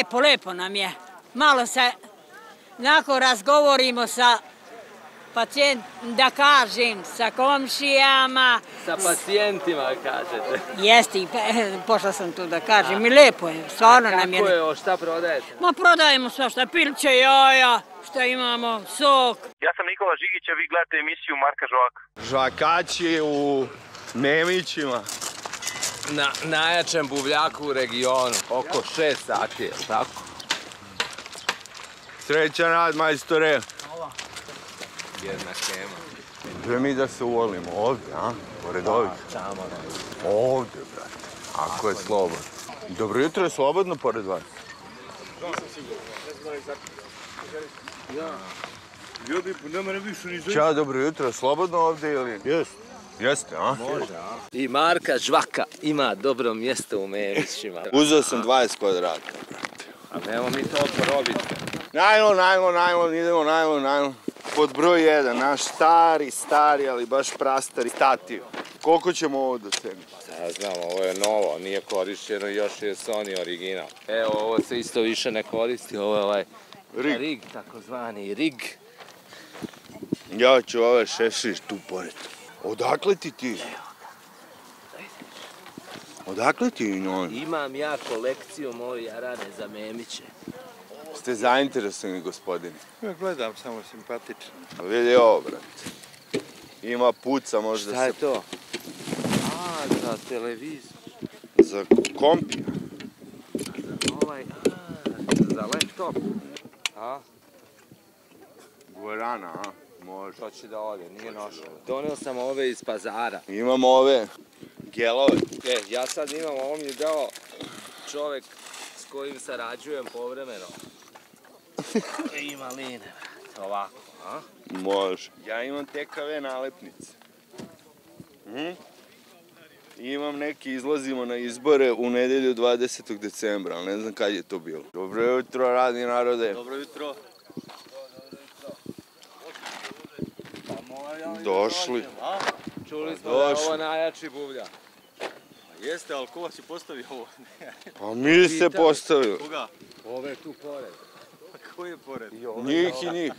lepo, lepo nam je. Malo se, nakon razgovorimo sa pacijent, da kažem, sa komšijama. Sa pacijentima, kažete. Jesti, pošla sam tu da kažem, i lepo je, stvarno nam je. Kako je, o šta prodajete? Ma prodajemo svašta, pilće, jaja, šta imamo, sok. Ja sam Nikola Žigić, a vi gledate emisiju Marka Žvaka. Žvakači u Memićima. Na najjačem buvljaku u regionu, oko 6 sati, je li tako? Srećan rad, majstore. Jedna kema. Gdje mi da se uvolimo? Ovdje, a? Pored ovih. Ovdje, brate. Ako je slobodno. Dobro jutro je slobodno pored vas. Ćao, dobro jutro, slobodno ovdje ili? Jeste. Jeste, a? Može, a? I Marka Žvaka ima dobro mjesto u Memićima. Uzeo sam 20 kvadrata. A nemo mi to porobiti. Najlon, najlon, najlon, idemo najlon, najlon. Pod broj jedan, naš stari, stari, ali baš prastari stativ. Koliko ćemo ovo dosegniti? Ja znam, ovo je novo, nije korišćeno, još je Sony original. Evo, ovo se isto više ne koristi, ovo je ovaj Rig. rig takozvani rig. Ja ću ove šešiš tu pored. Odakle ti ti? Odakle ti njoj? Imam ja kolekciju moje jarane za Memiće. Ste zainteresovani, gospodine? Ja gledam samo simpatično. A Vidi ovo, brate. Ima puca, možda Šta je se... to? A, za televizor. Za kompija. Ovaj, a, za laptop. A, Guarana, a? Može. to će da ode, nije nošao. Donio sam ove iz pazara. Imamo ove gelove. E, ja sad imam, ovo mi je dao čovjek s kojim sarađujem povremeno. E, ima line, ovako, a? Može. Ja imam TKV nalepnice. Mhm. I Imam neki, izlazimo na izbore u nedjelju 20. decembra, ali ne znam kad je to bilo. Dobro jutro, radni narode. Dobro jutro. Došli. A? Čuli smo da je ovo najjači buvlja. Jeste, ali ko vas je postavio ovo? Pa mi se postavili. Koga? Ove tu pored. Ko je pored? I ove Njih i njih.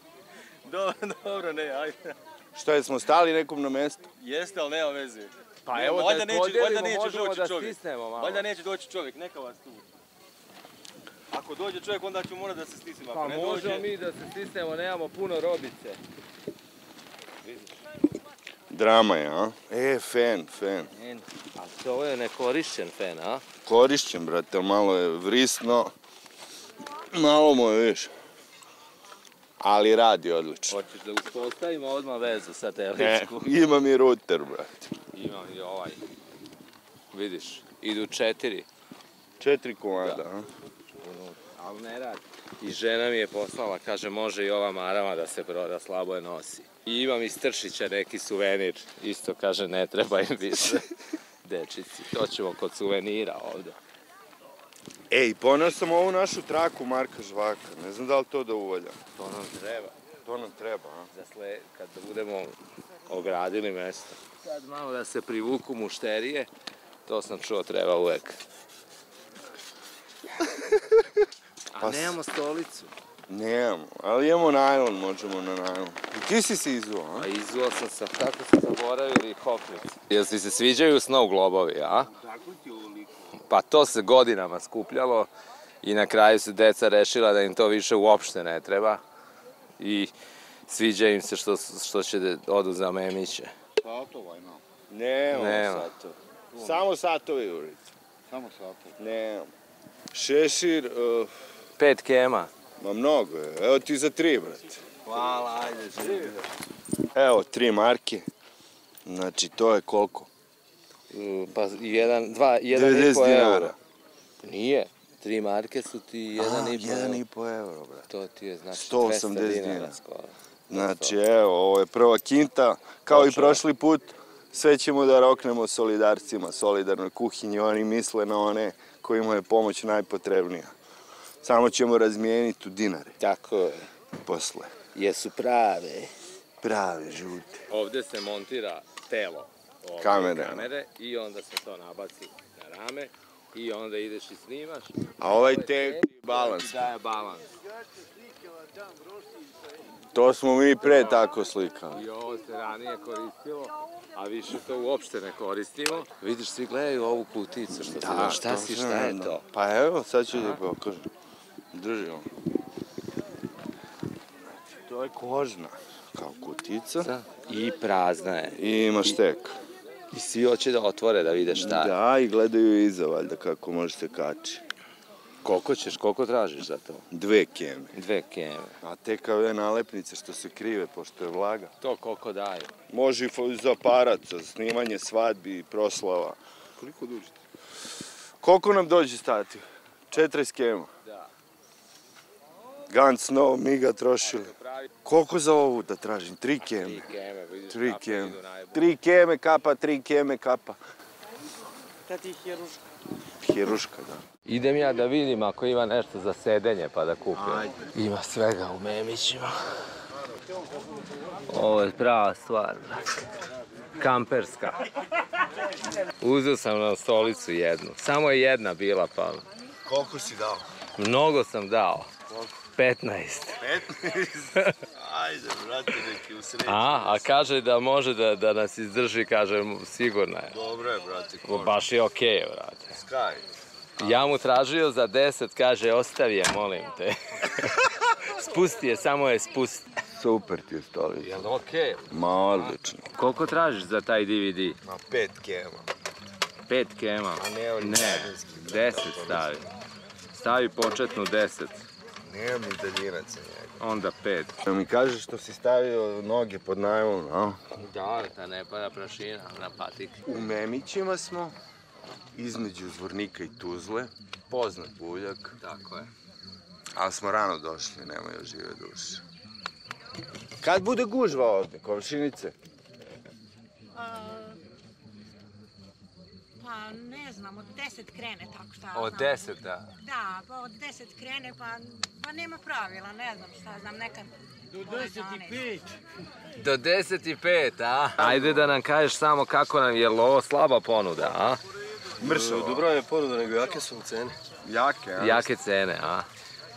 Dobro, dobro, ne, ajde. Šta je, smo stali nekom na mjestu? Jeste, ali nema veze. Pa Ne, evo da je neće- podijelimo, možemo doći da čovjek. stisnemo malo. Valjda neće doći čovjek, neka vas tu. Ako dođe čovjek, onda ću morat da se stisnemo. Pa ne možemo mi da se stisnemo, nemamo puno robice. Drama je, a? E, fen, fen. A to je nekorišćen fen, a? Korišćen, brate, malo je vrisno. Malo mu je, viš. Ali radi odlično. Hoćeš da uspostavimo odmah vezu sa Ne, televizijsku? imam i router, brate. Imam i ovaj. Vidiš, idu četiri. Četiri komada, a? Ali ne radi. I žena mi je poslala, kaže može i ova marama da se proda, slabo je nosi. I imam iz Tršića neki suvenir, isto kaže ne treba im više. Dečici, to ćemo kod suvenira ovdje. Ej, poneo sam ovu našu traku Marka Žvaka. Ne znam da li to da uvalja. To nam treba. To nam treba, a? Za sle, kad budemo ogradili mjesto. Sad malo da se privuku mušterije, to sam čuo treba uvek. A Pa nemamo stolicu. Nemamo, ali imamo najlon, možemo na najlon. I ti si se izuo, a? A izuo sam sa, kako sam zaboravili hopnicu. Jel ti se sviđaju snow globovi, a? Pa to se godinama skupljalo i na kraju su deca rešila da im to više uopšte ne treba. I sviđa im se što, što će da odu za memiće. Satova imam. Nemamo Nema. satove. Samo satovi, Jurica. Samo satova. Nemamo. Šešir, uh, Pet kema. ma mnogo je. Evo ti za tri, brate. Hvala, ajde, živi. Evo, tri marke. Znači, to je koliko? Pa jedan, dva, jedan i 90 po dinara. euro. Nije. Tri marke su ti jedan i po jedan i po euro, brate. To ti je znači 180 200 dinara dinara. skoro. Znači, evo, ovo je prva kinta. Kao i prošli put, sve ćemo da roknemo solidarcima, solidarnoj kuhinji. Oni misle na one kojima je pomoć najpotrebnija. Samo ćemo razmijeniti u dinare Tako je. posle. Jesu prave. Prave, žute. Ovdje se montira telo ove Kamere. kamere i onda se to nabaci na rame I onda ideš i snimaš. A ovaj tek balans. Ti daje balans. To smo mi pre tako slikali. I ovo se ranije koristilo, a više to uopšte ne koristimo. Vidiš, svi gledaju ovu kuticu što da, šta si, šta je da. to? Pa evo, sad ću da pokažem. Drži ovo. To je kožna, kao kutica. I prazna je. I imaš tek. I svi hoće da otvore da vide šta je. Da, i gledaju iza, valjda, kako može se kači. Koliko ćeš, koliko tražiš za to? Dve keme. Dve keme. A TKV nalepnice što se krive, pošto je vlaga. To koliko daju? Može i za aparat, za snimanje svadbi i proslava. Koliko dužite? Koliko nam dođe stati? 40 kema. Da. Gun Snow, mi ga trošili. Koliko za ovu da tražim? Tri keme. Tri keme. Tri keme kapa, tri keme kapa. Tati Hjeruška. Hiruška, da. Idem ja da vidim ako ima nešto za sedenje pa da kupim. Ima svega u Memićima. Ovo je prava stvar. Kamperska. Uzeo sam na stolicu jednu. Samo je jedna bila pa Koliko si dao? mnogo sam dao. 15. 15? Ajde, brate, neki u sreći. A, a kaže da može da, da nas izdrži, kaže sigurno je. Dobro je, brate, Baš je okej, brate. Sky. Ja mu tražio za 10, kaže ostavi je, molim te. spusti je, samo je spusti. Super ti je stolica. Jel okej? Ma, odlično. Koliko tražiš za taj DVD? Ma, pet kema. 5 kema. A ne, Ne, 10 stavi. Stavi početnu 10, Nemam ni daljinaca njega. onda 5. Da mi kažeš što si stavio noge pod najlon, a? Da, da ne pada prašina na patik. U Memićima smo, između Zvornika i Tuzle, poznat buljak, Tako je. ali smo rano došli, nema još žive duše. Kad bude gužva ovdje, komšinice? Pa ne znam, od 10 krene tako šta Od znam. 10, da. Da, pa od 10 krene pa, pa nema pravila, ne znam šta znam, nekad... Do 10 Do 10 i 5, a? Ajde da nam kažeš samo kako nam je ovo slaba ponuda, a? Mršavo. Dobro je ponuda, nego jake su mu cene. Jake, a? Jake cene, a?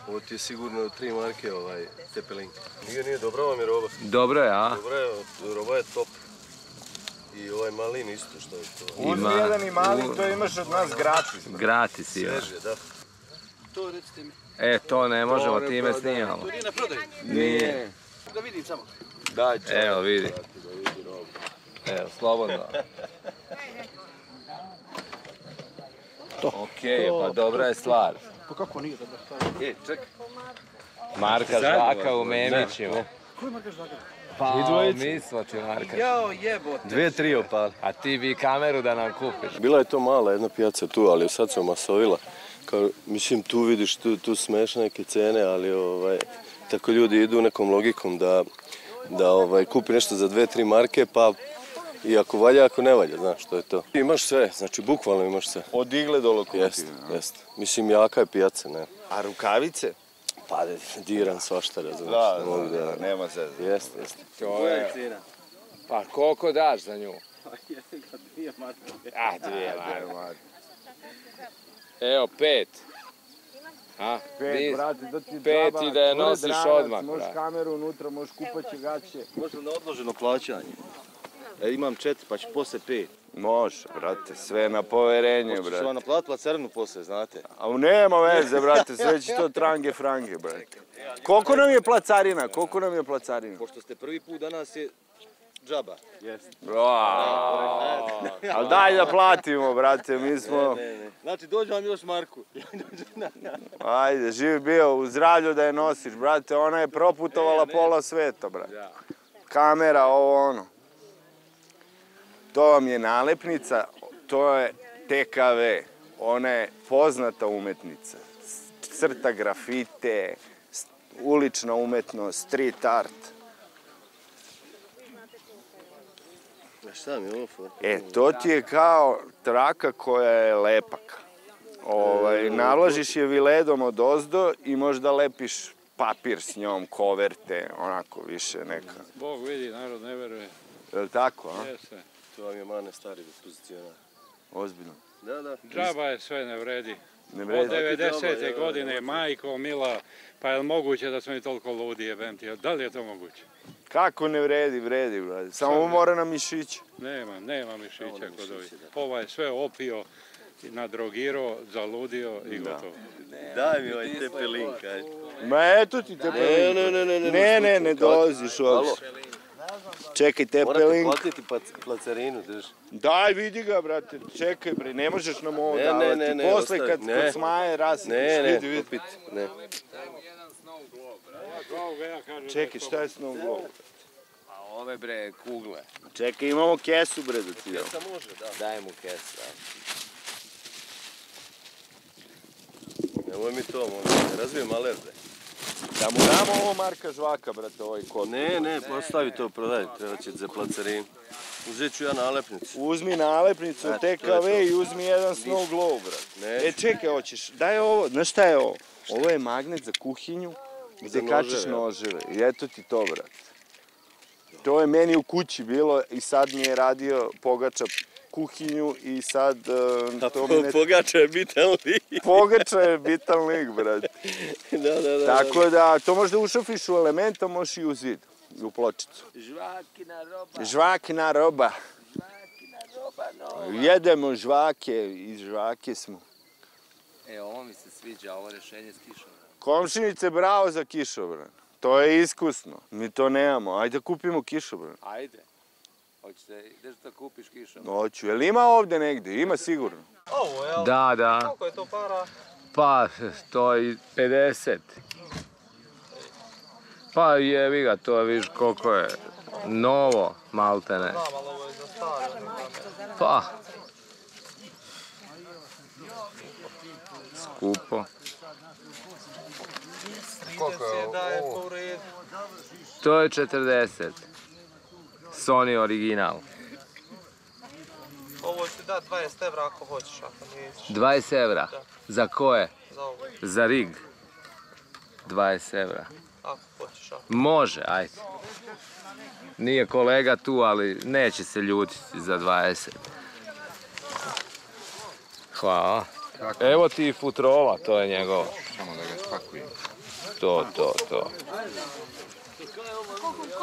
Ovo ti je sigurno tri marke ovaj tepelin. Nije, nije, dobra vam je roba. Dobro je, a? Dobra je, roba je top. I ovaj malin isto što je to. Ima. Jedan i mali, to imaš od nas gratis. Gratis ima. Sveže, da. To recite mi. E, to ne možemo, ne time snimamo. To nije na prodaju. Nije. Da vidim samo. Daj, čao. Evo, vidi. Evo, slobodno. Okej, pa dobra je stvar. Pa kako nije dobra stvar? E, čekaj. Marka Žaka u Memićima. Koji markaš žaga? Pa, mi smo ti Marka. Jao, jebote. Dvije, tri opali. A ti bi kameru da nam kupiš. Bila je to mala jedna pijaca tu, ali sad se omasovila. Kao, mislim, tu vidiš, tu, tu smeš neke cene, ali ovaj, tako ljudi idu nekom logikom da, da ovaj, kupi nešto za dve, tri marke, pa i ako valja, ako ne valja, znaš što je to. Imaš sve, znači bukvalno imaš sve. Od igle do Jeste, lokomotive. a? jeste. Mislim, jaka je pijaca, ne. A rukavice? Pa, diran svašta, razumiješ. Da, mogu da, da, nema se. Jeste, jeste. To je... Pa koliko daš za nju? Dvije marke. A, dvije marke. Evo, pet. A, Pet, brate, to ti pet i da je nosiš odmah, Možeš kameru unutra, možeš kupaće gaće. Možda na odloženo plaćanje. E, imam četiri, pa ću posle pet. Može, brate, sve na poverenje, Možda ću brate. vam naplatiti placarinu posle, znate. A nema veze, brate, sve će to trange frange, brate. Koliko nam je placarina? Koliko nam je placarina? Pošto ste prvi put danas je džaba. Ali daj da platimo, brate, mi smo... Ne, ne. Znači, dođe vam još Marku. Ajde, živ bio, u zdravlju da je nosiš, brate, ona je proputovala pola sveta, brate. Kamera, ovo ono. To vam je nalepnica, to je TKV, ona je poznata umetnica. Crta grafite, ulična umetnost, street art. A šta mi je? E, to ti je kao traka koja je lepak. Ovaj, naložiš je viledom od ozdo i možda lepiš papir s njom, koverte, onako više neka. Bog vidi, narod ne veruje. Je li tako, a? Jeste. To vam je mane stari pozicionar. Ozbiljno. Da, da. Džaba je sve ne vredi. Ne Od vredi. 90. godine, majko mila, pa je li moguće da smo mi toliko ludi jebem ti? Da li je to moguće? Kako ne vredi, vredi, brate. Samo mora na mišić. Nema, nema mišića kod ovih. Ovaj je sve opio, nadrogirao, zaludio i gotovo. Daj mi ovaj tepelink, ajde. Ma eto ti te Ne, ne, ne, ne, ne. Ne, ne, ne dolaziš uopšte. Čekaj, te Morate platiti pac- placarinu, drž. Daj, vidi ga, brate. Čekaj, bre, ne možeš nam ovo Ne, ne, davati. ne, ne, Posle ostavi. kad, Ne. kad smaje rasipiš. Ne, ne, vidi, vidi. popit, ne. Ja kažem Čekaj, šta je s novom globu? A ove bre, kugle. Čekaj, imamo kesu, bre, da ti dam. Sa može, da. Daj mu kesu. ajde. Nemoj mi to, molim, ne razvijem alerde. Da mu damo ovo Marka Žvaka, brate, ovaj kod. Ne, ne, postavi to, prodaj, treba će za placarinu. Uzet ću ja nalepnicu. Uzmi nalepnicu TKV i uzmi jedan Snow Globe, brate. Ne, E, čekaj, hoćeš, daj ovo, znaš šta je ovo? Ovo je magnet za kuhinju gdje Za kačiš noževe. I eto ti to, brate. To je meni u kući bilo i sad mi je radio pogača kuhinju i sad uh, to mi ne... Pogača je bitan lik. Pogača je bitan lik, brate. Da, da, da. Tako da, to možda ušafiš u element, a možeš i u zid, u pločicu. Žvakina roba. Žvakina roba. Jedemo žvake, iz žvake smo. E, ovo mi se sviđa, ovo rješenje s kišom. Komšinice, bravo za kišobran. To je iskusno. Mi to nemamo. Ajde kupimo kišobran. Ajde. Hoćete, ideš da kupiš kišom? Hoću. Jel ima ovdje negdje? Ima sigurno. Ovo, jel? Da, da. Koliko je to para? Pa, to je 50. Pa jevi ga, to viš koliko je novo, maltene. Ovo je. Pa. Skupo. Koliko je da je to u redu. To je 40. Sony original. Ovo ću da 20 evra ako hoćeš, ako nećeš. 20 evra. Za koje? Za ovo, Za rig. 20 evra. ako hoćeš. Ako. Može, ajde. Nije kolega tu, ali neće se ljutiti za 20. Hvala. Evo ti i futrola, to je njegovo. Samo da ga spakujem. To, to, to.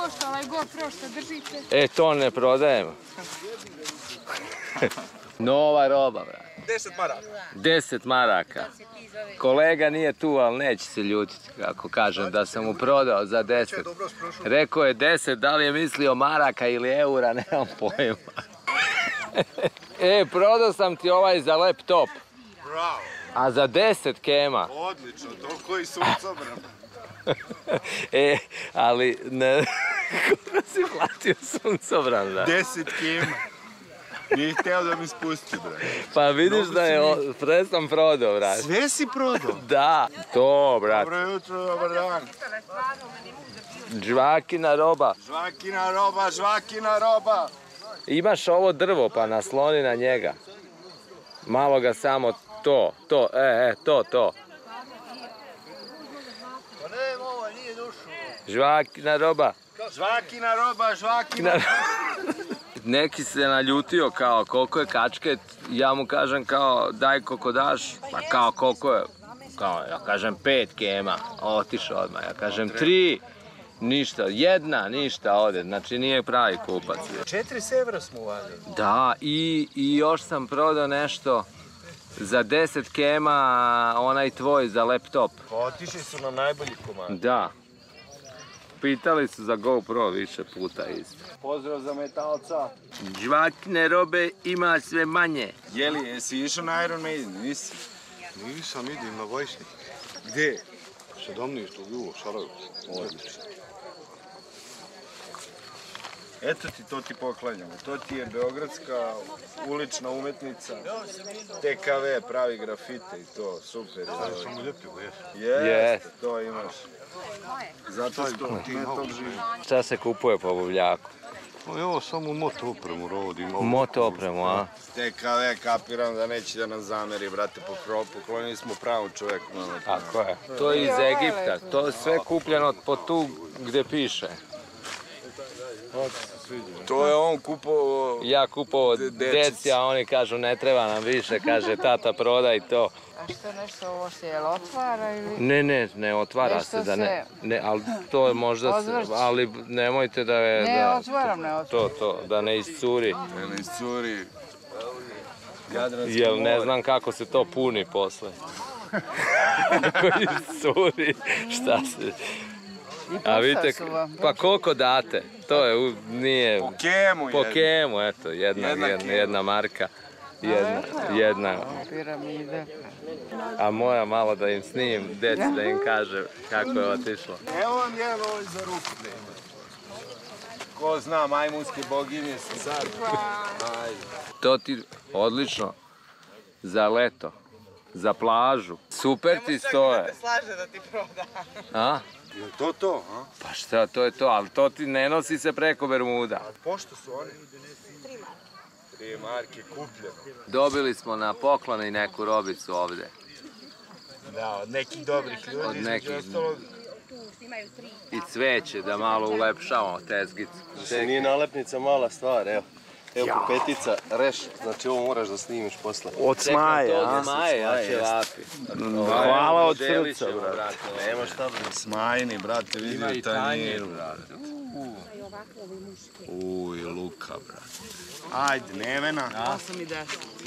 Košta ovaj GoPro što držite? E, to ne prodajem. Nova roba, bra. 10 maraka. 10 maraka. Kolega nije tu, ali neće se ljutiti kako kažem da sam mu prodao za 10. Rekao je 10, da li je mislio maraka ili eura, nemam pojma. e, prodao sam ti ovaj za laptop. Bravo. A za 10 kema. Odlično. Toliko i suncobran. E, ali ne... Kako si platio suncobran, da? Deset kima. Nije htio da mi spusti, bre. Pa vidiš da je pre sam prodao, brat. Sve si prodao. Da, to, brat. Dobro jutro, dobar dan. Žvakina roba. Žvakina roba, žvakina roba. Imaš ovo drvo pa nasloni na njega. Malo ga samo to, to, e, e, to, to. Pa ne, ovo nije došlo. Žvakina roba. Žvakina roba, žvakina Na- Neki se naljutio kao koliko je kačket, ja mu kažem kao daj koliko daš, pa kao koliko je, kao ja kažem pet kema, otišao odmah, ja kažem tri, ništa, jedna, ništa ode, znači nije pravi kupac. Četiri sevra smo uvaljali. Da, i, i još sam prodao nešto za 10 kema, onaj tvoj za laptop. Pa otišli su na najbolji komad. Da. Pitali su za GoPro više puta isto. Pozdrav za metalca. Žvakine robe ima sve manje. Jeli, jesi išao na Iron Maiden? Nisi. Nisam, idim na Vojsnik. Gdje? 17. jula, Sarajevo. Odlično. Eto ti, to ti poklanjamo. To ti je beogradska ulična umetnica. TKV pravi grafite i to, super. Samo ljepljivo, jes. Jeste, Jest. to imaš. Zato što metal živi. Šta se kupuje po buvljaku? No, evo samo moto opremu rodim. Moto opremu, a? TKV kapiram da neće da nam zameri, brate, pokro- poklonili smo pravom čoveku. Tako je. To je iz Egipta. To je sve kupljeno po tu gdje piše. To je on kupovao... Ja kupovao dečici. deci, a oni kažu ne treba nam više, kaže tata prodaj to. A što nešto ovo se jel otvara ili... Ne, ne, ne otvara Nešto se da ne, ne, ali to je možda, se- Odvrći. ali nemojte da je, Ne da, otvaram, ne otvaram. to, to, da ne iscuri, Ne iscuri. Jadransko jer ne znam kako se to puni posle. Ako iscuri, šta se... A vidite, pa koliko date? To je, nije... Po kemu Po kemu, eto, jedna, Jedna jedna, jedna marka. Jedna, jedna, Piramide. a moja malo da im snimim, deci da im kaže kako je otišlo. Evo vam jedan ovaj za ruku. Ko zna, majmunske boginje su sad. To ti odlično za leto, za plažu. Super ti stoje. slaže da ti proda. A? Je to to, a? Pa šta, to je to, ali to ti ne nosi se preko Bermuda. Pošto su oni? Tri marke kupljeno. Dobili smo na poklon i neku robicu ovde. Da, od nekih dobrih ljudi. Od nekih. I cveće da malo ulepšamo tezgicu. Nije nalepnica mala stvar, evo. Evo petica, reš, znači ovo moraš da snimiš posle. Od smaje, Od a? smaje, ja će vapi. Hvala od srca, brate. Nema šta bre. Smajni, brate, Ima vidi i taj tanjir, mir. brate. Uj, luka, brate. Ajde, nevena. 8 i 10.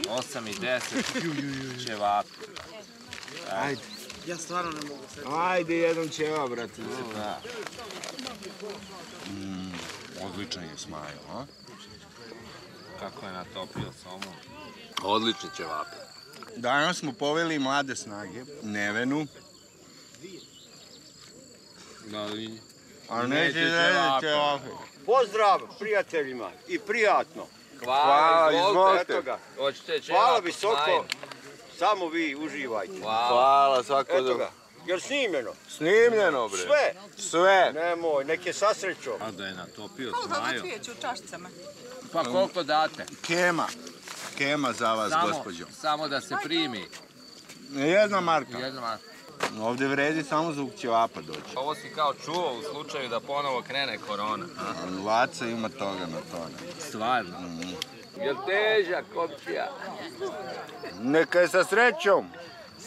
8 i 10 će vapi. Ajde. Ja stvarno ne mogu sve. Ajde, jedan ćeva, brate. Da. Mm, odličan je smajo, a? Kako je natopio somu. Odlični će vapi. Danas smo poveli mlade snage, Nevenu, Da, vidi. a Neće da ćevape. Pozdrav prijateljima i prijatno. Hvala, Hvala, izvolite. Hoćete Hvala visoko. Samo vi uživajte. Hvala. Hvala, svako dobro. Jel snimljeno? Snimljeno, bre. Sve. Sve. Nemoj, nek je sa srećom. A da je natopio Koliko smaju. cvijeće u čašicama? Pa koliko date? Kema. Kema za vas, Samo, gospođo. samo da se primi. Jedna marka. Jedna marka. Ovde vredi samo zbog ćevapa doći. Ovo si kao čuo u slučaju da ponovo krene korona. A Laca ima toga na tome. Stvarno. Mhm. Jel težak kopčija? Neka je sa srećom.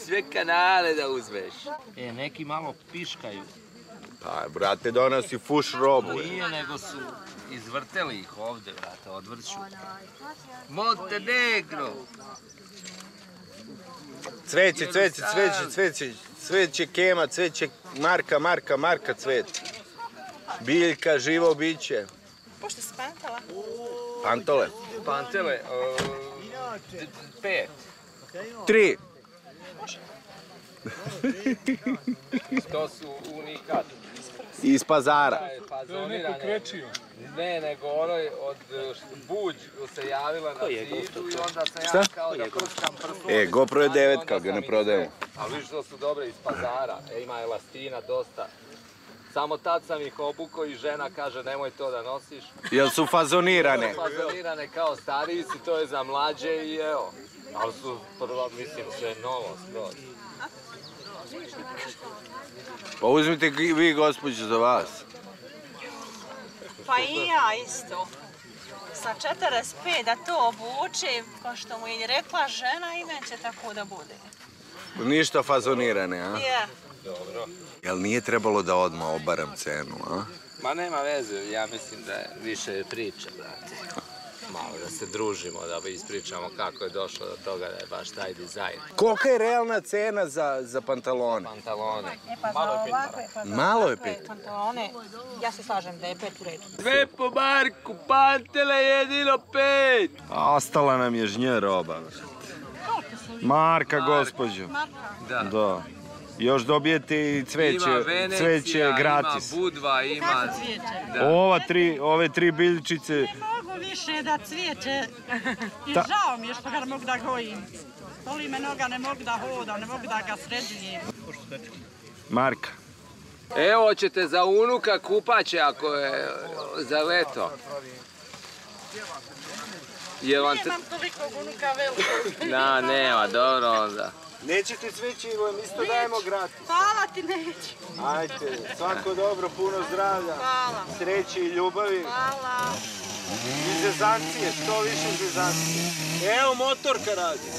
Sve kanale da uzmeš. E, neki malo piškaju. Pa, brate, donosi fuš robu. Nije, nego su izvrteli ih ovde, brate, odvrću. Montenegro! Cveće, cveće, cveće, cveće, cveće kema, cveće marka, marka, marka cvet. Biljka, živo biće. Pošto si pantala? Pantole. Pantele, d- pet. Tri. To su unikat. Iz pazara. Fazonirane. Ne, nego onoj od uh, Buđ se javila na zidu i onda sam ja kao da prskam prstom. E, GoPro je Ali devetka, onda ga ne prodajemo. Ali vidiš da su dobre iz pazara, e, ima elastina dosta. Samo tad sam ih obukao i žena kaže nemoj to da nosiš. Jel su fazonirane? Fazonirane kao stariji si, to je za mlađe i evo. Ali su prvo, mislim, sve novo skroz. Pa uzmite vi, gospođo, za vas. Pa i ja isto. Sa 45 da to obuče, kao što mu je rekla žena i neće tako da bude. Ništa fazonirane, a? Je. Dobro. Jel nije trebalo da odmah obaram cenu, a? Ma nema veze, ja mislim da je više priča, brate. Malo da se družimo, da ispričamo kako je došlo do toga da je baš taj dizajn. Kolika je realna cena za, za pantalone? Pantalone. E pa za ovakve, pa za Malo je pet. pantalone, ja se slažem da je pet u redu. Sve po Marku, pantele jedino pet! A ostala nam je žnje roba. Marka, gospođo. Da. Da. Još dobijete i cveće, Ima Venecija, cveće gratis. ima Budva, ima... Da. Ova tri, ove tri biljčice, više da cvijeće i žao mi je što ga ne mogu da gojim. Boli me noga, ne mogu da hodam, ne mogu da ga sređujem. Marka. Evo ćete za unuka kupaće ako je za leto. Je vam... Nemam toliko unuka velikog. Da, nema, dobro onda. Nećete svići, Ivo, mi isto dajemo gratis. Hvala ti, neću. Ajde, svako dobro, puno zdravlja. Hvala. Sreće i ljubavi. Hvala. I zezancije, što više zezancije. Evo motorka radi.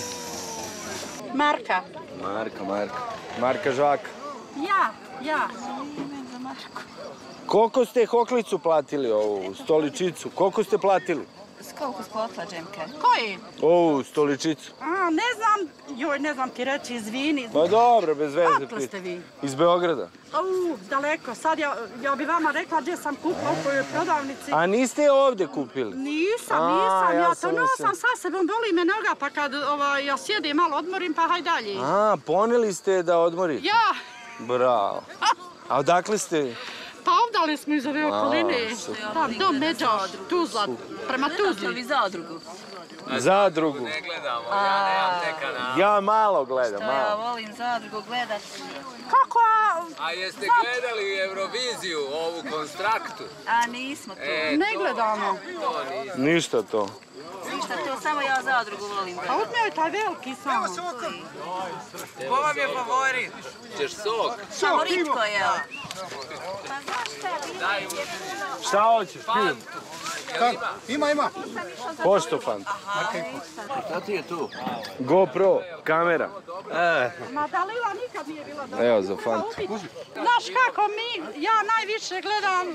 Marka. Marka, Marka. Marka Žaka. Ja, ja. Koliko ste hoklicu platili ovu stoličicu? Koliko ste platili? Koliko spotla, Džemke? Koji? Ovu stoličicu. A, ne znam, joj, ne znam ti reći, izvini. Ma dobro, bez veze. Odakle pit- ste vi? Iz Beograda. U, daleko. Sad ja, ja bi vama rekla gdje sam kupila u kojoj prodavnici. A niste je ovdje kupili? Nisam, A, nisam, ja ja, sam to nosam sa sebom, boli me noga, pa kad ovaj, ja sjedim malo odmorim, pa haj dalje. A, poneli ste da odmorite? Ja, Bravo. A odakle ste? Pa ovdje smo iz ove okoline. Tam, do Međa, Tuzla, prema Tuzli. zadrugu? Zadrugu. Ne gledamo, ja nemam te kanale. Ja malo gledam, To ja malo. volim zadrugu gledat. Kako? a- A jeste gledali Euroviziju, ovu konstraktu? A nismo to. E, Ne gledamo. To nisam. Ništa to. Ništa to, samo ja zadrugu volim Pa gledat. uzmi joj taj veliki samo. Ko vam je favorit? Ćeš sok? Favoritko je. Daj Šta hoćeš? Film? Ima, ima. Pošto fan? Šta ti je tu? GoPro, kamera. Ma Dalila nikad nije bila dobra. Evo za fantu. Znaš kako mi, ja najviše gledam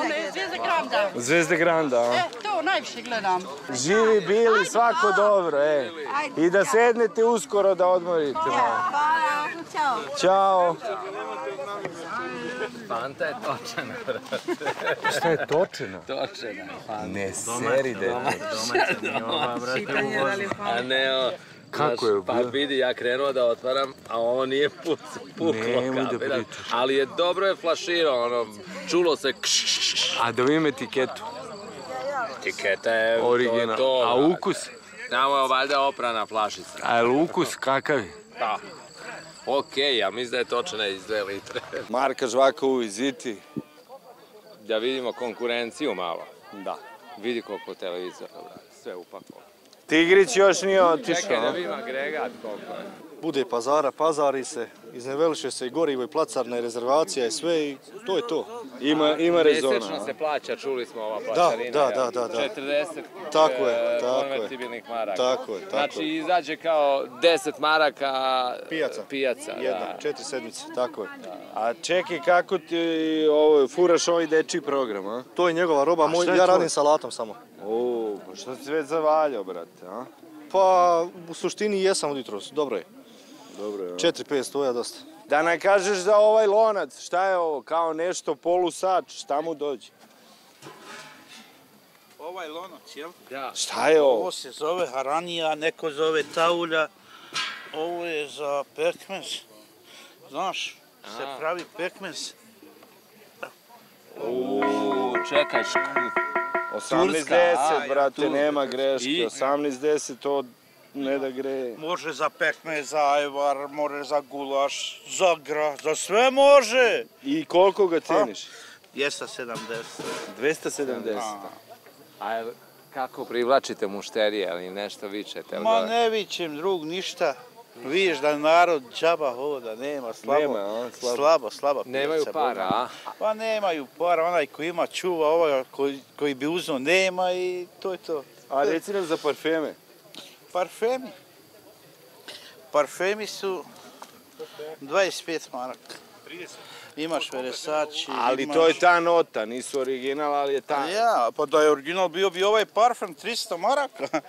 one Zvijezde Granda. Zvezde Granda, a? E, to najviše gledam. Živi bili, svako dobro, e. I da sednete uskoro da odmorite. čao. Ćao. Fanta je točena, brate. Šta je točena? Točena. Fanta. Ne seri da je A ne, o, Kako je Pa bilo? vidi, ja krenuo da otvaram, a ovo nije puc, puklo pričaš. Ali je dobro je flaširao, ono, čulo se kš, kš, kš. A da vidim etiketu. Etiketa je to, Original. to. A brate. ukus? Tamo je valjda oprana flašica. A je li ukus kakav je? Da. Okej, ja mislim da je točena iz dve litre. Marka Žvaka u viziti. Da vidimo konkurenciju malo. Da. Vidi koliko televizora, sve upakovano. Tigrić još nije Čekaj otišao. da a? vidim agregat koliko je. Bude pazara, pazari se, izneveliše se i gorivo i placarna i rezervacija i sve i to je to. Ima, ima rezona. Mjesečno se plaća, čuli smo ova Da, plaćarina. da, da, da, da. 40 Tako je, e, tako je. konvertibilnih maraka. Tako je, tako Znači je. izađe kao 10 maraka Pijaca. pijaca Jedna, da. četiri sedmice, tako je. A čekaj, kako ti ovo, furaš ovaj dečiji program, a? To je njegova roba, moj, je ja tvoj? radim salatom samo. O, pa što si već zavaljao, brate, a? Pa u suštini jesam od jutros, dobro je. Dobro je. a? 4-5 stoja dosta. Da nam kažeš za ovaj lonac, šta je ovo, kao nešto polusač, šta mu dođe? Ovaj lonac, jel? Da. Šta je ovo? Ovo se zove haranija, neko zove taulja. Ovo je za pekmez. Znaš, se pravi pekmez. Uuu, čekaj. 18-10, brate, nema greške. I? 18-10, to ne da greje. Može za pekmez, za ajvar, može za gulaš, za gra, za sve može. I koliko ga ceniš? 270. 270. A kako privlačite mušterije, ali nešto vičete? Ma da? ne vićem drug ništa. Vidiš da narod džaba hoda, nema, slabo. Nema, a, slabo. slabo, slaba Nemaju para, a? Pa nemaju para, onaj koji ima čuva, ovaj koji, koji bi uzeo nema i to je to. A reci nam za parfeme. Parfemi. Parfemi su 25 maraka. Imaš Versace, Ali imaš... to je ta nota, nisu original, ali je ta. Ja, pa da je original bio bi ovaj parfem 300 maraka.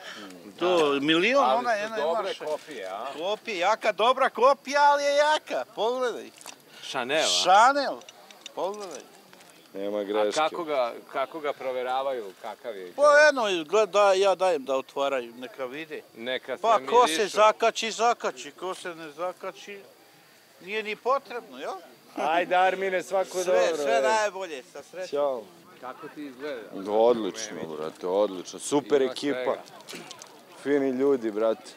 To milion, Ali ona jedna dobre imaš. kopije, a? Kopije, jaka, dobra kopija, ali je jaka. Pogledaj. Chanel, a? Chanel. Pogledaj. Nema A greške. kako ga, kako ga proveravaju, kakav je? Pa jedno, gled, da, ja dajem da otvaraju, neka vide. Neka se Pa ko se zakači, zakači. Ko se ne zakači, nije ni potrebno, jel? Ajde Armine, svako Sve, dobro. sve ej. najbolje, sa srećom. Ćao. Kako ti izgleda? Odlično, brate, odlično. Super Ima ekipa. svega. Fini ljudi, brate.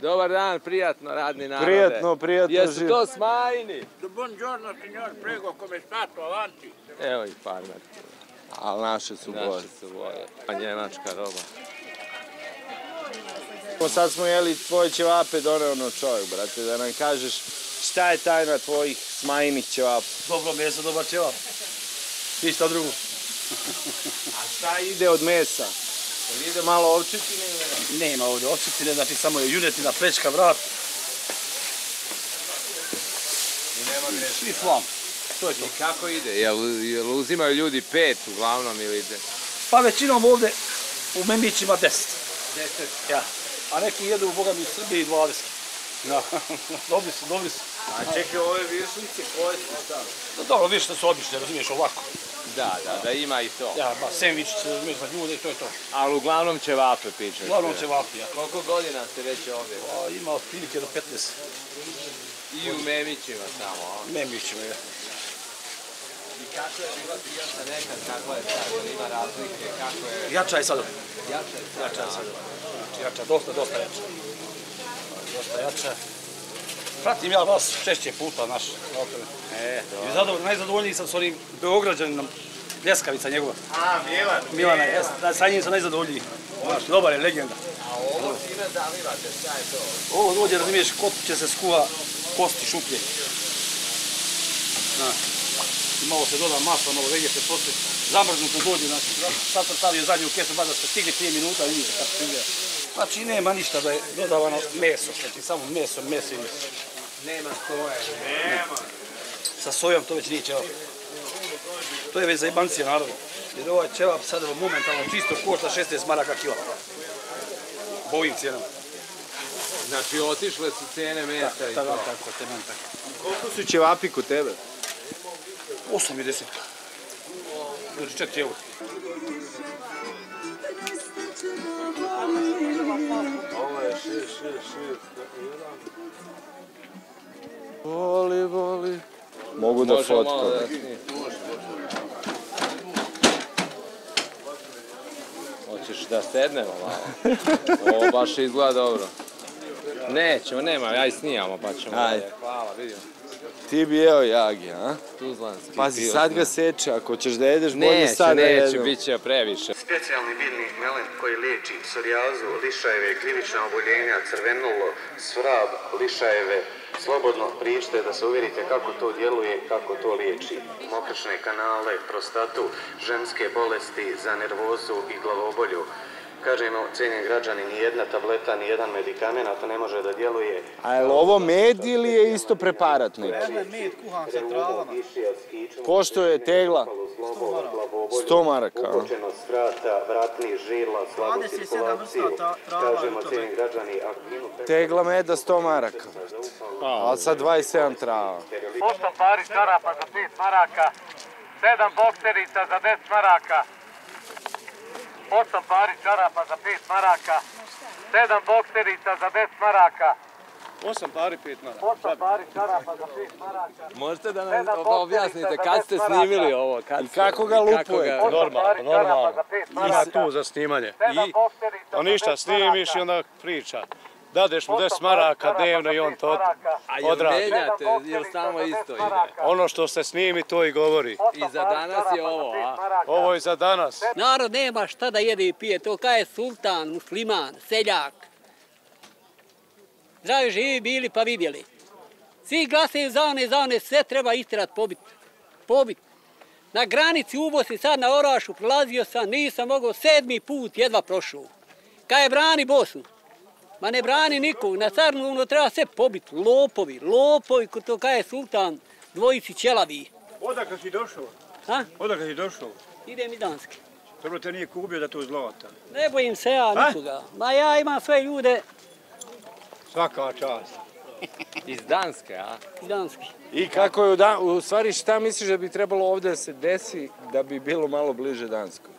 Dobar dan, prijatno radni narode. Prijatno, prijatno Jesu živ. to smajni? Buongiorno, signor, prego, come stato, avanti. Evo ih farmer. Ali naše su boje. Naše su boje. A njemačka roba. smo, sad smo jeli tvoje ćevape, doneo ono čovjek, brate, da nam kažeš šta je tajna tvojih smajinih ćevapa. Dobro meso, dobar ćevap. Ništa drugo. A šta ide od mesa? Jel ide malo ovčetine ili ne? Nema ovdje ovčetine, znači samo je junetina, plečka, vrat. I nema greška. Svi flam. To je to. I kako ide? Jel, jel uzimaju ljudi pet uglavnom ili ide? Pa većinom ovdje u Memićima 10. Deset. Ja. A neki jedu, boga mi, u Srbiji 20. Da. dobri su, dobri su. A čekaj, ove višlice koje su šta? No, dobro, da su obične, razumiješ, ovako. Da, da, da ima i to. Ja, ba, sandvič, za ljude i to je to. Ali uglavnom ćevape pičeš. Uglavnom ćevapi, ja. Koliko godina ste već ovdje? Pa, ima otprilike do 15. I u Memićima samo, a? Memićima, ja. I kako je bila pijaca nekad, kakva je sad, ima razlike, kako je... Jača je sad. Jača je sad, Jača je sad. Jača, dosta, dosta jača. Dosta jača. Pratim ja vas češće puta, naš. E, I najzadovoljniji sam s onim Beograđaninom, Ljeskavica njegova. A, Milan. Milana, da, sa njim sam najzadovoljniji. Znaš, dobar je, legenda. A ovo čime zalivate, šta je to? Ovo dođe, razumiješ, kod će se skuva kosti šuplje. I malo se doda masla, malo vegete, poslije zamrznuto dođe, znači, sad sam stavio zadnju kesu, baš da ste stigli prije minuta, vidite kako se. Znači, nema ništa da je dodavano meso, znači, samo meso, meso i meso. Nema soje. Nema. Sa sojom to već nije ćevap. To je već za jebancije naravno. Jer ovaj ćevap sad momentalno čisto košta 16 maraka kila. Po ovim cijenama. Znači, otišle su cijene mesa i Tako, to. tako, teman tako. Koliko su ćevapi kod tebe? 8 i 10. Znači 4 eura. Ovo je šest, šest, šest, jedan. Voli, voli. Mogu da fotkam. snimim. Hoćeš da sednemo malo? Ovo baš izgleda dobro. Nećemo, nema, aj snijamo pa ćemo. Ajde. Hvala, vidimo. Ti bi jeo jagi, a? Tuzlanski. Pazi, pio sad ga seče, ako ćeš da jedeš, bolje Neće, sad da neće, jedemo. bit će previše. Specijalni biljni melen koji liječi psorijazu, lišajeve, krivična oboljenja, crvenulo, svrab, lišajeve. Slobodno prište da se uvjerite kako to djeluje, kako to liječi. Mokrčne kanale, prostatu, ženske bolesti za nervozu i glavobolju. Kažemo, cijenjeni građani, ni jedna tableta, ni jedan medikament, to ne može da djeluje. A je li ovo med ili je isto preparat neki? med kuhan sa travama. Pošto je tegla? 100 maraka. a? Ukočenost vrata, vratnih žila, slabu 27 cirkulaciju. Kažemo, cijenjeni građani, ako ima Tegla meda 100 maraka. Ali sad 27 trava. 8 pari čarapa za 5 maraka, 7 bokserica za 10 maraka, 8 pari čarapa za 5 maraka, 7 bokserica za 10 maraka, 8 pari 5 maraka. 8 pari čarapa za 5 maraka. Možete da nam objasnite kad ste snimili ovo? Kad I kako ga lupuje? Normalno, normalno. Ima tu za snimanje. I to ništa, snimiš i onda priča. Dadeš mu 10 maraka dnevno i on to A jel odradi. menjate, jel samo isto ide? Ono što se snimi, to i govori. I za danas je ovo, a? Ovo je za danas. Narod nema šta da jede i pije, to kaj je sultan, musliman, seljak. Zdravi živi bili pa vidjeli. Svi glasaju za one, za one, sve treba istirat, pobit. Pobit. Na granici ubosi sad na Orašu, prolazio sam, nisam mogao, sedmi put jedva prošao. Kaj je brani Bosnu? Ma ne brani nikog, na carnu ono treba sve pobit, lopovi, lopovi, ko to kaj je sultan, dvojici ćelavi. Odakle si došao? Ha? Odakle si došao? Idem i danski. Dobro te nije kubio da to zlata. Ne bojim se ja nikoga. Ma ja imam sve ljude Svaka čast. Iz Danske, a? iz Danske. I kako je u, Dan... u stvari šta misliš da bi trebalo ovdje da se desi da bi bilo malo bliže Danskoj?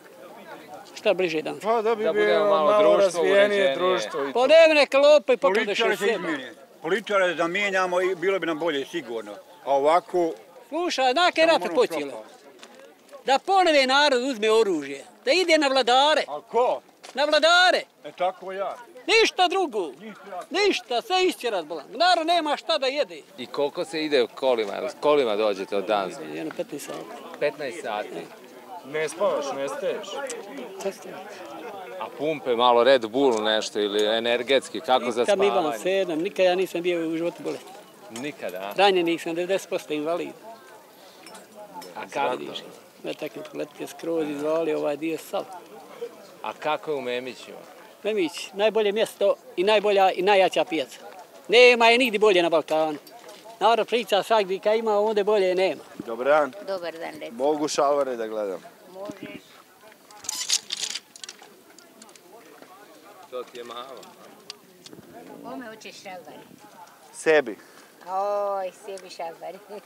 Šta bliže Danske? Pa da bi Da bilo malo malo, društvo razvijenije društvo i Pa to. ne neka lope pa kada Političare da mijenjamo i bilo bi nam bolje sigurno. A ovako... Slušaj, znak je rat samo počelo. propast. Da ponove narod uzme oružje. Da ide na vladare. A ko? Na vladare. E tako ja. Ništa drugo. Ništa, sve istjerat bolan. Narod nema šta da jede. I koliko se ide u kolima? Kolima dođete od Danske? Jedno 15 sati. 15 sati. Ne spavaš, ne staješ. A pumpe, malo Red Bull nešto ili energetski, kako za Nikad mi imam spavanje? sedam, nikad ja nisam bio u životu bolestan. Nikada, a? Ranjenih sam 90% invalid. A kako? Mi letke skroz izvali ovaj dio sav. A kako je u Memićima? Memić, najbolje mjesto i najbolja i najjača pijaca. Nema je nigdje bolje na Balkanu. Narod priča svakdje kad ima, onda bolje nema. Dobar dan. Dobar dan, reci. Mogu šalvare da gledam. Možeš. To ti je malo. Kome hoćeš šalvari? Sebi. Oj, sebi šalvari.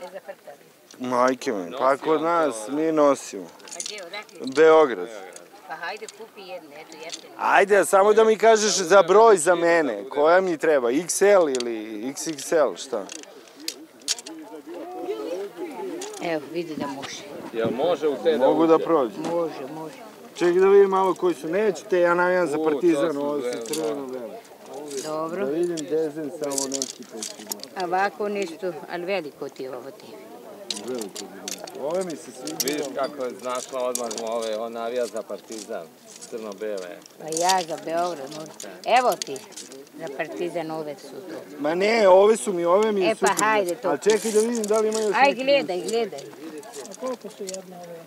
Ne zafrtali. Majke mi, pa kod nas mi nosimo. Pa gdje, odakle? Beograd. Pa hajde kupi jednu, eto jeftinu. Ajde, samo da mi kažeš za broj za mene. Koja mi treba? XL ili XXL, šta? Evo, vidi da može. Jel može u te Mogu da uđe? prođu. Može, može. Čekaj da vidim malo koji su. Nećete, ja navijam za Partizan, ovo su crveno bele. Dobro. Da vidim dezen samo neki postigu. A ovako nešto, ali veliko ti je ovo ti. Veliko. Ove mi se sviđaju. Vidiš kako je znašla odmah ove, on navija za Partizan, crno-bele. Pa ja za Beograd, možda. Evo ti, za Partizan ove su to. Ma ne, ove su mi, ove mi E, pa hajde to. Ali čekaj da vidim da li ima još Aj, gledaj, gledaj. A koliko su jedne ove?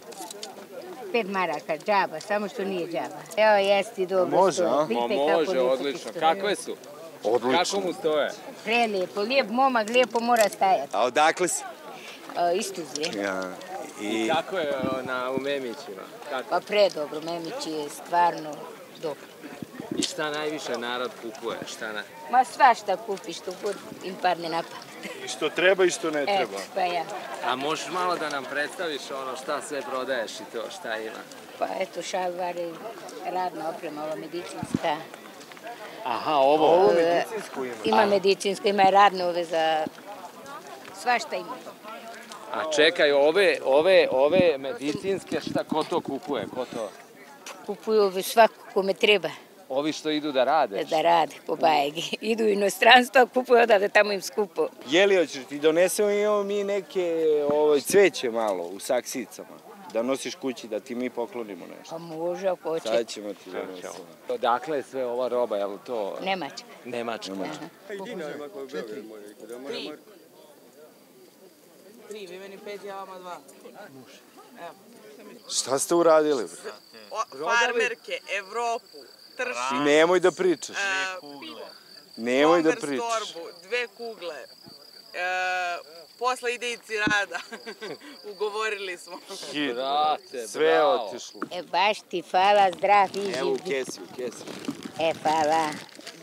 Pet maraka, džaba, samo što nije džaba. Evo, jesi dobro. Može, a? Ma može, odlično. Kakve su? Odlično. Kako mu stoje? Prelijepo, lijep momak, lijepo mora stajati. A odakle si? E, Istuzlje. Ja. I kako je o, na, u Memićima? Kako? Pa predobro, Memić je stvarno dobro. I šta najviše narod kupuje? Šta na... Ma svašta kupiš, što god im padne na pamet. I što treba i što ne Eto, treba. pa ja. A možeš malo da nam predstaviš ono šta sve prodaješ i to šta ima? Pa eto, šalvari, radna oprema, ova medicinska. Aha, ovo. Ovo E, medicinsku ima. Ima medicinsko, ima radne ove za... Svašta ima. A čekaj, ove, ove, ove medicinske, šta, ko to kupuje? Ko to? Kupuju ove svako kome treba Ovi što idu da rade? da rade po bajegi. Idu u inostranstvo, kupuju odavde tamo im skupo. Jeli, hoćeš ti donesemo imamo mi neke ovaj, cveće malo u saksicama. Da nosiš kući, da ti mi poklonimo nešto. Pa može ako hoće. Sad ćemo ti donesemo. Odakle je sve ova roba, je li to? Nemačka. Nemačka. Tri, vi meni pet, ja vama dva. Evo. Šta ste uradili? farmerke, Evropu, trši. Nemoj da pričaš. e, Nemoj da pričaš. torbu, dve kugle. E, posle ide i cirada. Ugovorili smo. Hit. Brate, Sve je bravo. otišlo. E, baš ti hvala, zdrav i Evo u živ. kesi, u kesi. E, hvala.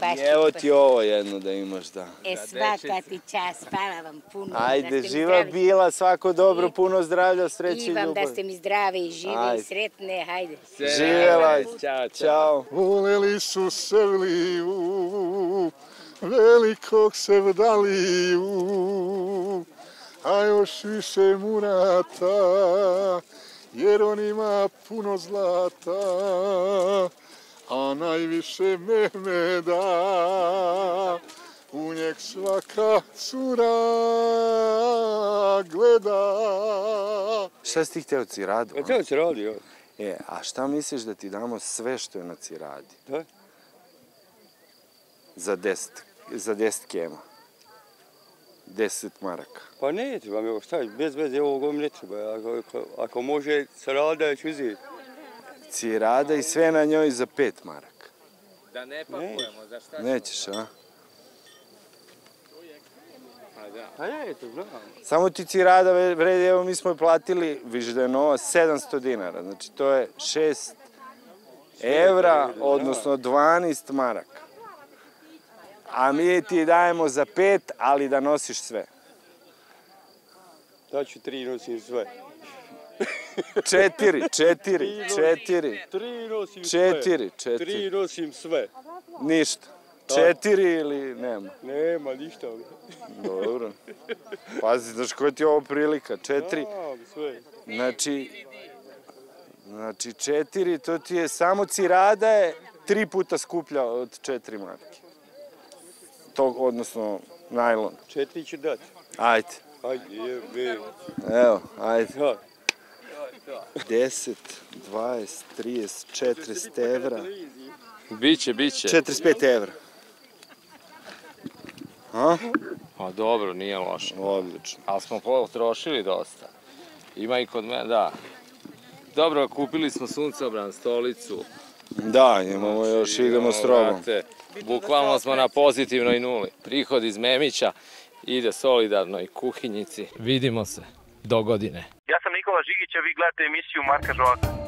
Baš I evo ti ovo jedno da imaš, da. E, svaka ti čast, hvala vam puno. Ajde, živa zdravi. bila, svako dobro, puno zdravlja, sreće i I vam da ste mi zdravi i živi Ajde. i sretne, hajde. Živjela, Ćao, čao. Voleli su Sevliju, velikog Sevdaliju, a još više Murata, jer on ima puno zlata, a najviše Mehmeda, u njeg svaka cura gleda. Šta si ti hteo ciradu? a? Hteo ciradu, jo. E, a šta misliš da ti damo sve što je na ciradi? Da. Za 10, za 10 kema. 10 maraka. Pa ne treba mi šta, bez veze ovog mi ne treba. Ako, ako, ako može cirada, ću uzeti. Cirada i sve na njoj za 5 maraka. Da ne pakujemo, za šta? Nećeš, a? Pa. Pa ne, to znam. Samo ti cirada vredi, evo mi smo je platili, viš da je nova, 700 dinara. Znači to je 6 evra, odnosno 12 maraka. A mi ti dajemo za 5, ali da nosiš sve. Daću tri, nosim sve. Četiri, četiri, četiri. Tri nosim Četiri, sve. četiri. Tri nosim sve. Ništa. Četiri ili nema? Nema ništa. Dobro. Pazi, znaš koja ti je ovo prilika? Četiri. Znači, znači četiri, to ti je samo cirada je tri puta skuplja od četiri marke. To, odnosno, najlon. Četiri ću dati. Ajde. Ajde, jebe. Evo, ajde. Ja. 10, 20, 30, 40 evra. Biće, biće. 45 evra. A? Pa dobro, nije loše. Odlično. Ali smo potrošili dosta. Ima i kod mene, da. Dobro, kupili smo suncobran, stolicu. Da, imamo još, idemo strogo. Brate, bukvalno smo na pozitivnoj nuli. Prihod iz Memića ide solidarno i kuhinjici. Vidimo se do godine. Ja sam Nikola Žigić, a vi gledate emisiju Marka Žovaka.